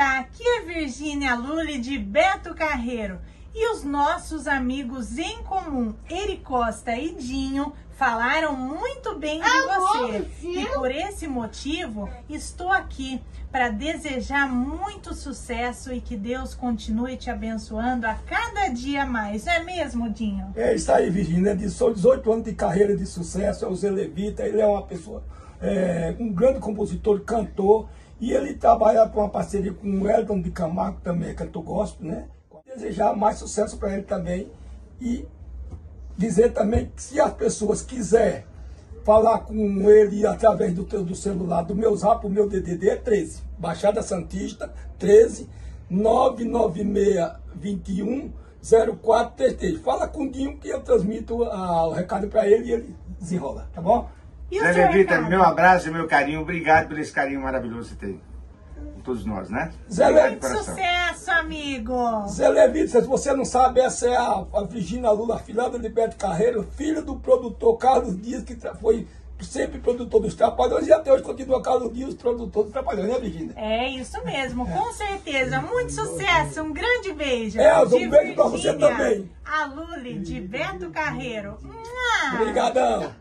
tá? Aqui é Virgínia Lully de Beto Carreiro. E os nossos amigos em comum, Eri Costa e Dinho, falaram muito bem de você. E por esse motivo, estou aqui para desejar muito sucesso e que Deus continue te abençoando a cada dia mais. Não é mesmo, Dinho? É isso aí, Virgínia. São 18 anos de carreira de sucesso, é o Zé Levita. Ele é uma pessoa, é, um grande compositor, cantor. E ele trabalha com uma parceria com o Eldon de Camargo, também é cantor gospel, né? Desejar mais sucesso para ele também. E dizer também que se as pessoas quiserem falar com ele através do, teu, do celular, do meu zap, o meu DDD é 13. Baixada Santista, 13 996 21 0433. Fala com o Dinho que eu transmito a, o recado para ele e ele desenrola, tá bom? Zé Levita, meu abraço e meu carinho. Obrigado por esse carinho maravilhoso que você tem. Com todos nós, né? Zé Levita. Sucesso, amigo! Zé Levita, se você não sabe, essa é a, a Virgínia Lula, filhada de Beto Carreiro, filho do produtor Carlos Dias, que foi sempre produtor dos Trapalhões e até hoje continua Carlos Dias, produtor dos Trapalhões, né, Virgínia? É isso mesmo, é. com certeza. Muito sucesso, um grande beijo. É, um beijo pra você também. A Luli, de Beto Carreiro. Obrigadão.